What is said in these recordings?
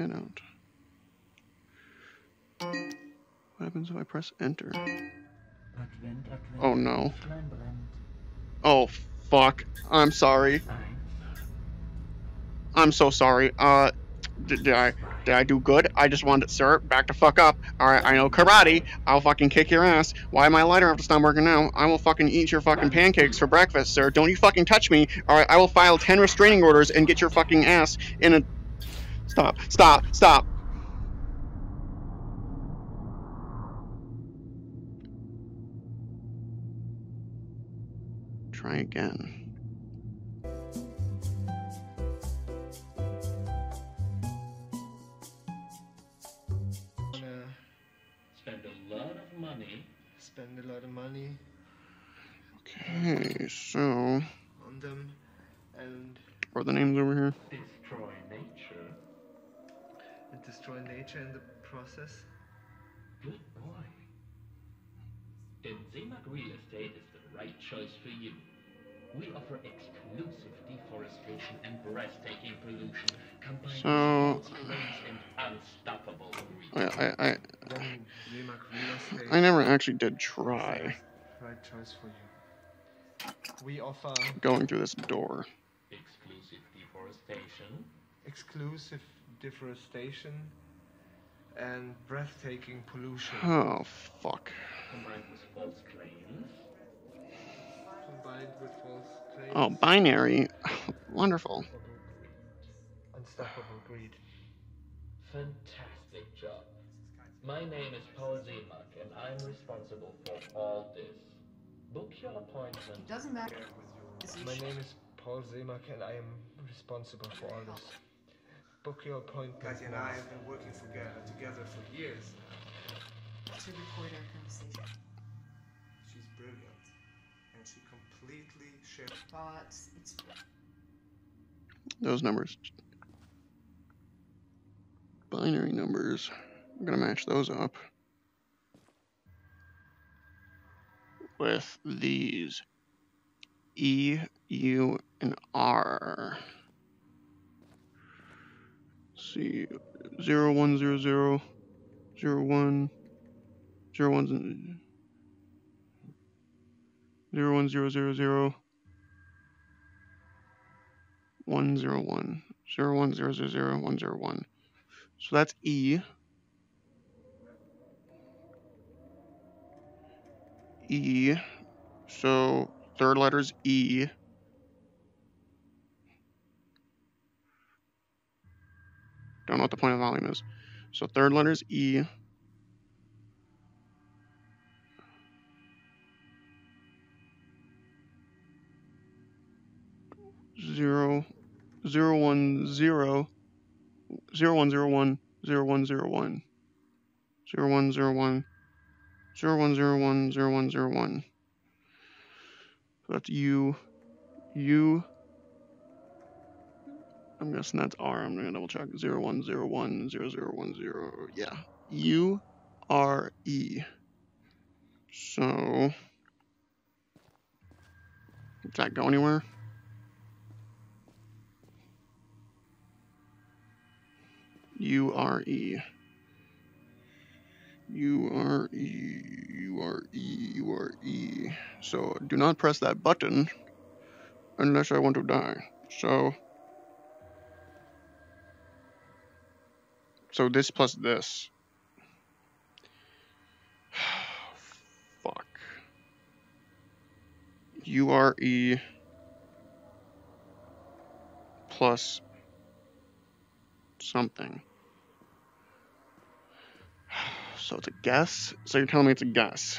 out. What happens if I press enter? Oh no. Oh fuck. I'm sorry. I'm so sorry. Uh, did, did I did I do good? I just wanted, sir, back the fuck up. All right, I know karate. I'll fucking kick your ass. Why my lighter have to stop working now? I will fucking eat your fucking pancakes for breakfast, sir. Don't you fucking touch me. All right, I will file ten restraining orders and get your fucking ass in a. Stop! Stop! Stop! Try again. Spend a lot of money. spend a lot of money Okay, so on them and, what are the names over here? Destroy nature. and destroy nature in the process. Good boy. Then Zemak Real Estate is the right choice for you. We offer exclusive deforestation and breathtaking pollution, combined So- with smooth and unstoppable green. I I I, Then Remark Real Estate. I never actually did try Right choice for you. We offer going through this door. Exclusive deforestation, exclusive deforestation and breathtaking pollution Oh fuck. combined with false claims. combined with false claims. Oh, binary. Wonderful. Unstoppable greed. Fantastic job. My name is Paul Zemak, and I'm responsible for all this. Book your appointment. It Doesn't matter. My name is Paul Zemak and I am responsible for all this. Book your appointment Katya and. I have been working together, together for years. to record our conversation. She's brilliant. And she completely shares But it's Those numbers. Binary numbers. I'm gonna match those up with these E, U, and R. see, zero one zero zero zero one zero one zero one zero zero zero one zero one zero one zero zero zero one zero one. So that's E. E. So third letter's E. Don't know what the point of volume is. So third letter is E. Zero, zero one zero, zero one zero one, zero one zero one, zero one zero one, zero one zero one, zero one zero one. So that's U, U. I'm guessing that's R. I'm gonna double check. Zero one zero one zero zero one zero. Yeah, U, R E. So, does that go anywhere? U R E. U R E. U R E. U R E. So do not press that button unless I want to die. So. So this plus this. Fuck. U R E plus something. So it's a guess? So you're telling me it's a guess?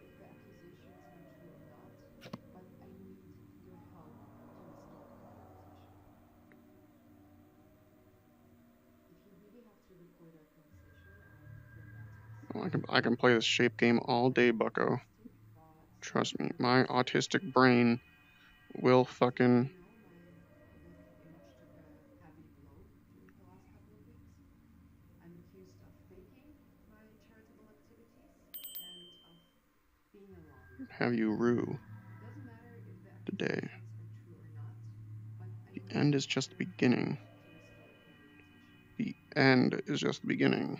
I can I can play this shape game all day, Bucko. Trust me, my autistic brain will fucking. Have you rue the day. The end is just the beginning. The end is just the beginning.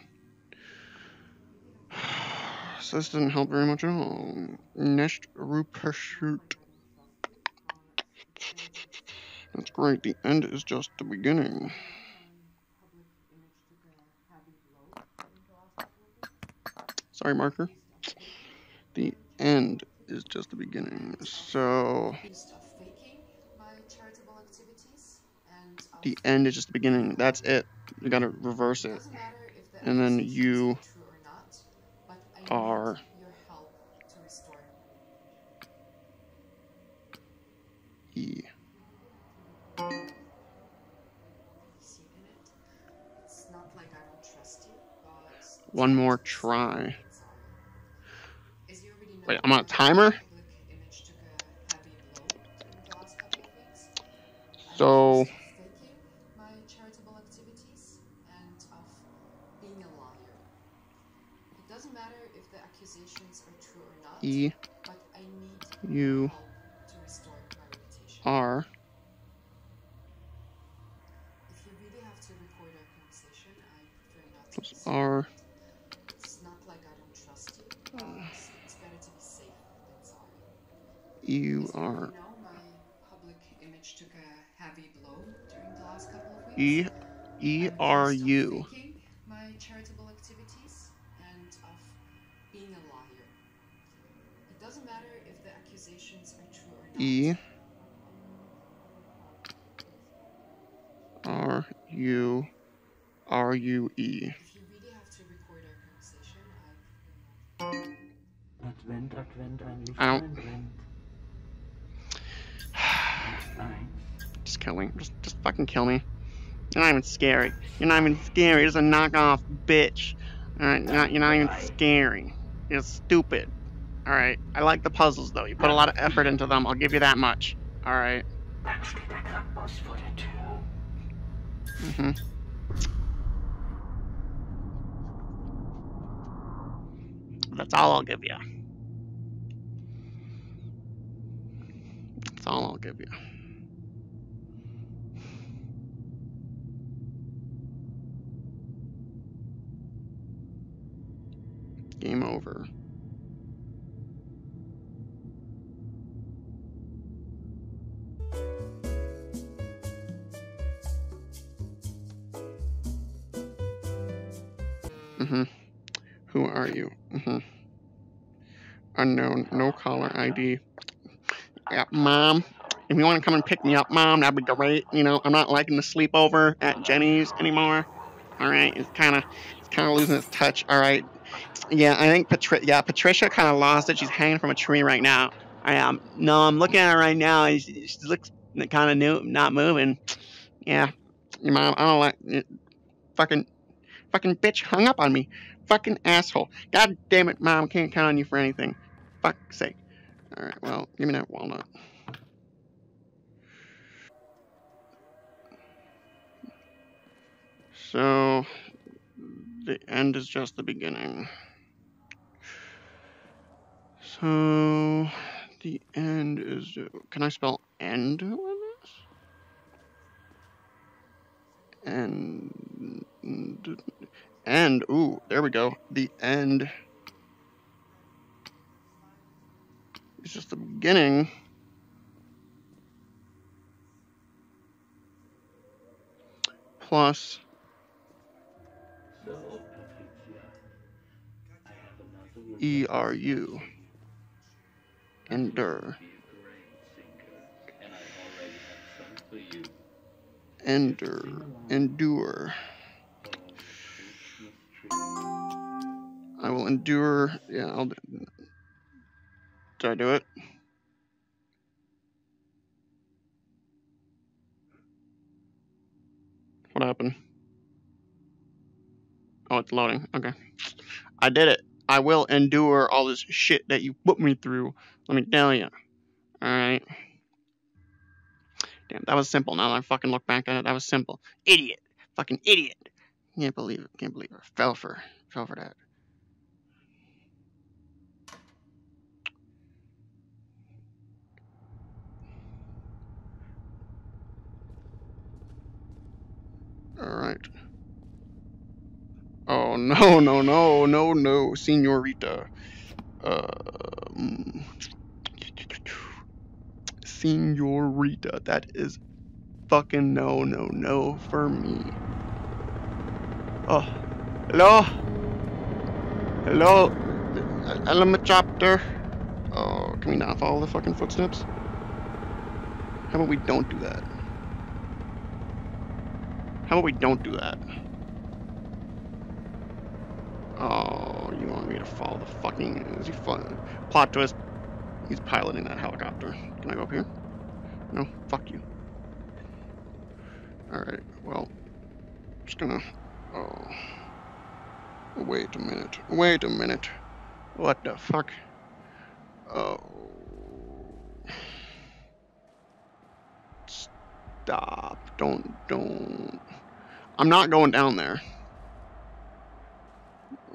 This doesn't help very much at all. Next Rupert. That's great. The end is just the beginning. Sorry, marker. The end is just the beginning. So the end is just the beginning. That's it. You gotta reverse it. And then you are- One more try. Wait, I'm on a timer? Really have to record our conversation, I prefer not to. R. It's not like I don't trust you, but it's better to be safe than sorry. U. As you know, my public image took a heavy blow during the last couple of E. weeks. E. I'm R. U. my charitable activities and of being a liar. It doesn't matter if the accusations are true or not. E. R. U. R. U. E. I don't-. Just kill me. Just, just fucking kill me. You're not even scary. You're not even scary. Just a knockoff bitch. Alright, you're not, you're not even scary. You're stupid. Alright, I like the puzzles though. You put a lot of effort into them. I'll give you that much. Alright. Mm-hmm. That's all I'll give you. That's all I'll give you. Game over. Are you? Mm-hmm. Unknown, no caller ID. Yeah, mom. If you want to come and pick me up, mom, that'd be great. You know, I'm not liking the sleepover at Jenny's anymore. All right, it's kind of, it's kind of losing its touch. All right. Yeah, I think Patri- yeah, Patricia kind of lost it. She's hanging from a tree right now. I am. no, I'm looking at her right now. She, she looks kind of new, not moving. Yeah, your mom. I don't like it. fucking, fucking bitch hung up on me. Fucking asshole. God damn it, mom. Can't count on you for anything. Fuck's sake. All right. Well, give me that walnut. So, the end is just the beginning. So, the end is. Can I spell end with this? End. End. Ooh, there we go. The end is just the beginning. Plus. So, Patricia. I have another word E R U. Endure. Endure. great singer, and I already have some for you. Endure. Endure. Oh, Christmas tree. I will endure. Yeah, I'll. do- Did I do it? What happened? Oh, it's loading. Okay. I did it. I will endure all this shit that you put me through. Let me tell you. Alright. Damn, that was simple. Now that I fucking look back at it, that was simple. Idiot. Fucking idiot. Can't believe it. Can't believe it. Fell for fell for that. Alright. Oh no no no no no, Senorita. Um, Senorita, that is fucking no no no for me. Oh, hello, hello, helicopter. Oh, can we not follow the fucking footsteps? How about we don't do that? How about we don't do that? Oh, you want me to follow the fucking... Is he fun? Plot twist. He's piloting that helicopter. Can I go up here? No? Fuck you. Alright, well... Just gonna... Oh... Wait a minute. Wait a minute. What the fuck? Oh... Stop. Don't... Don't... I'm not going down there.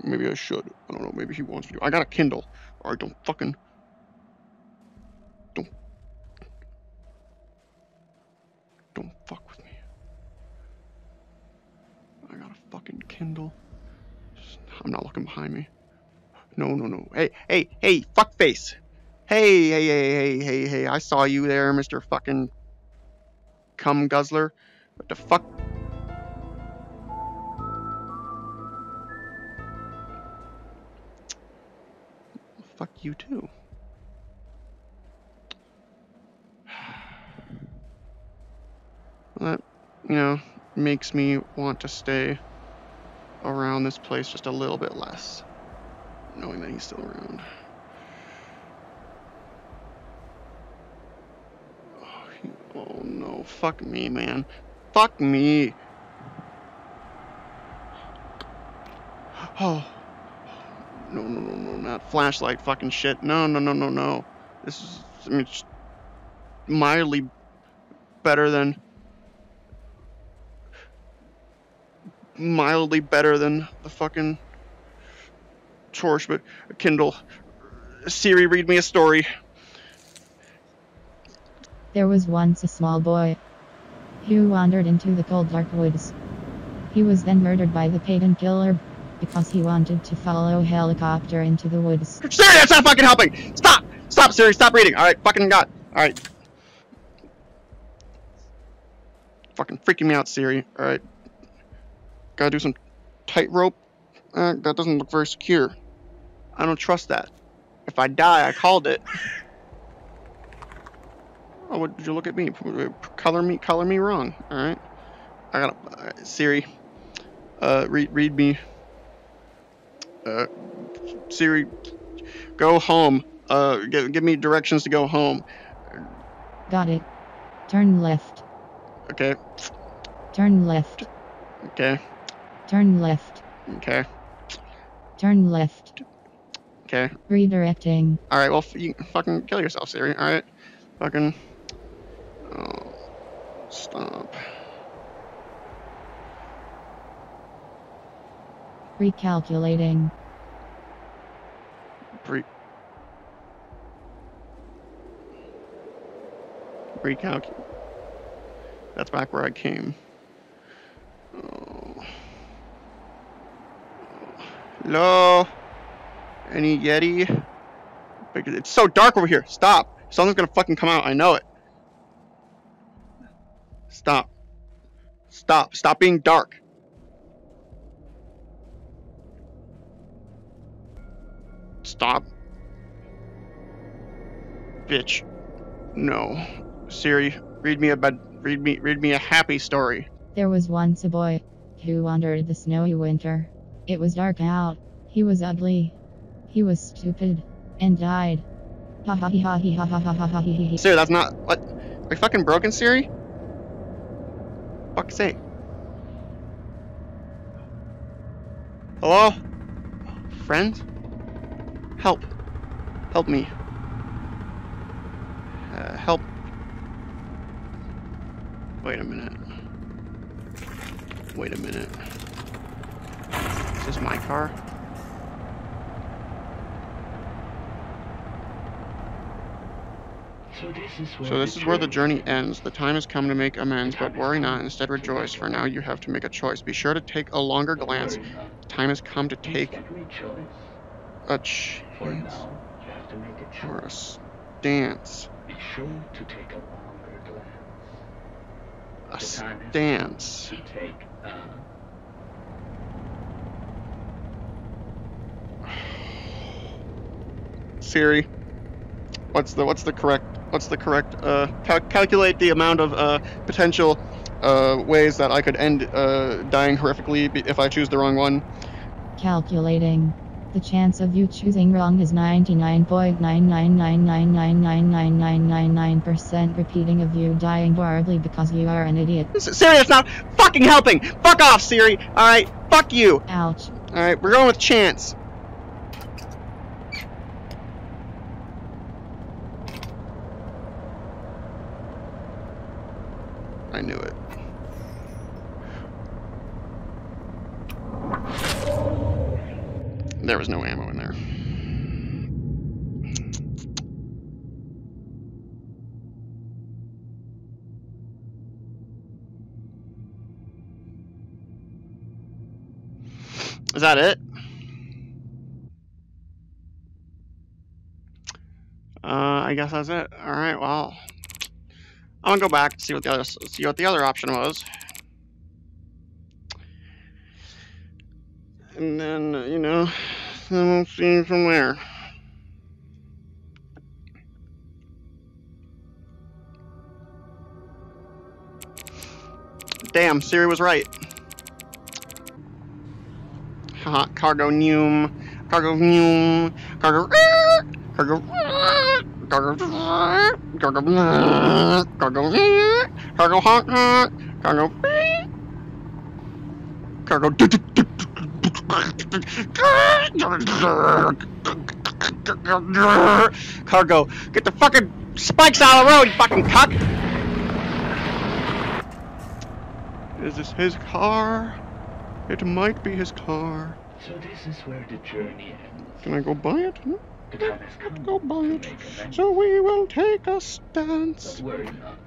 Maybe I should. I don't know. Maybe he wants me to. I got a Kindle. Alright, don't fucking. Don't. Don't fuck with me. I got a fucking Kindle. I'm not looking behind me. No, no, no. Hey, hey, hey, fuckface. Hey, hey, hey, hey, hey, hey. I saw you there, Mr. fucking. Cum guzzler. What the fuck? fuck you too. That, you know, makes me want to stay around this place just a little bit less, knowing that he's still around. Oh, he, oh no, fuck me, man. Fuck me. Oh. No, no, no, no, not flashlight fucking shit. No, no, no, no, no. This is, I mean, mildly better than, mildly better than the fucking torch, but Kindle. Siri, read me a story. There was once a small boy who wandered into the cold dark woods. He was then murdered by the pagan killer because he wanted to follow a helicopter into the woods. Siri, that's not fucking helping! Stop! Stop, Siri, stop reading! Alright, fucking God. Alright. Fucking freaking me out, Siri. Alright. Gotta do some tightrope. Uh, that doesn't look very secure. I don't trust that. If I die, I called it. Oh, what did you look at me? Color me, color me wrong. All right. I gotta uh, Siri. Uh, read read me. Uh, Siri, go home. Uh, give, give me directions to go home. Got it. Turn left. Okay. Turn left. Okay. Turn left. Okay. Turn left. Okay. Redirecting. All right. Well, f- you fucking kill yourself, Siri. All right. Fucking. Oh, stop. Recalculating. Re- recalculate. That's back where I came. Hello? Any Yeti? It's so dark over here. Stop. Something's gonna fucking come out. I know it. Stop. Stop. Stop being dark. Stop. Bitch. No. Siri, read me a bed. Read me. Read me a happy story. There was once a boy who wandered the snowy winter. It was dark out. He was ugly. He was stupid and died. Siri, that's not. What? Are you fucking broken, Siri? Fuck say. Hello? Friend? Help. Help me. Uh, help. Wait a minute. Wait a minute. Is this my car? So this is where, So this is where the journey ends. The time has come to make amends, but worry not, instead rejoice, for now you have to make a choice. Be sure to take a longer glance. The time has come to take a For chance now, you have to make a choice. stance. Be sure to take a longer glance. A The stance. come to take a Siri, what's the what's the correct what's the correct uh cal- calculate the amount of uh potential uh ways that I could end uh dying horrifically if I choose the wrong one. Calculating. The chance of you choosing wrong is 99.999999999%. Repeating of you dying horribly because you are an idiot. Siri, that's not fucking helping. Fuck off, Siri. All right, fuck you. Ouch. All right, we're going with chance. I knew it. There was no ammo in there. Is that it? Uh, I guess that's it. All right. Well, I'm gonna go back and see what the other see what the other option was, and then you know, then we'll see from there. Damn, Siri was right. Haha, cargo neum, cargo neum, cargo, ah, cargo, ah. Cargo, cargo, cargo, cargo, honk, honk, cargo, cargo, cargo, get the fucking spikes out of the road, you fucking cuck! Is this his car? It might be his car. So this is where the journey ends. Can I go buy it? Hmm? The time has come Go buy it. So we will take a stance. worry not.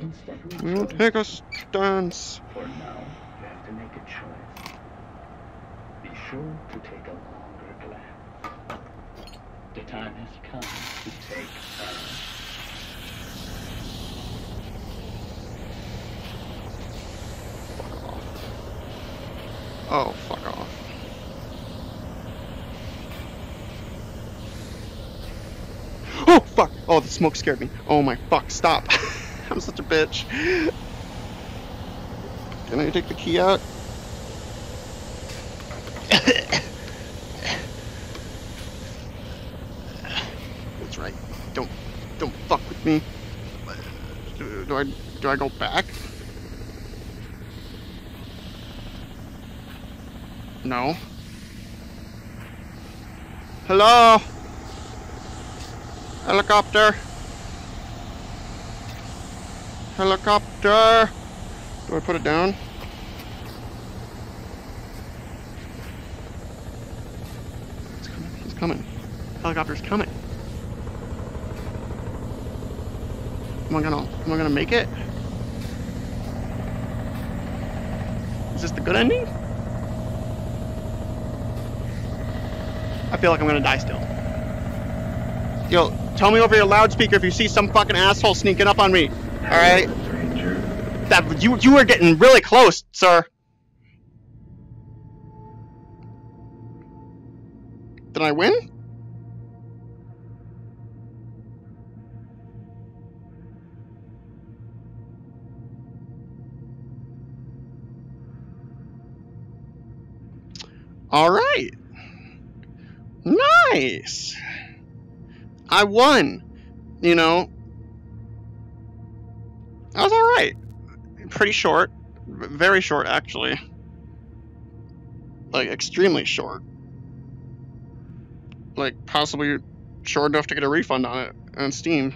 Instead We will take a stance. For now, you have to make a choice. Be sure to take a longer glance. The time has come to take a Oh, fuck off. Oh, fuck! Oh, the smoke scared me. Oh my fuck, stop. I'm such a bitch. Can I take the key out? That's right. Don't, don't fuck with me. Do, do I, do I go back? No. Hello? Helicopter? Helicopter? Do I put it down? It's coming. He's coming. Helicopter's coming. Am I gonna am I gonna make it? Is this the good ending? I feel like I'm gonna die still. Yo, tell me over your loudspeaker if you see some fucking asshole sneaking up on me. Alright? That you you were getting really close, sir. Did I win? All right. Nice. I won. You know, I was all right. Pretty short, very short actually. like extremely short. Like possibly short enough to get a refund on it on Steam.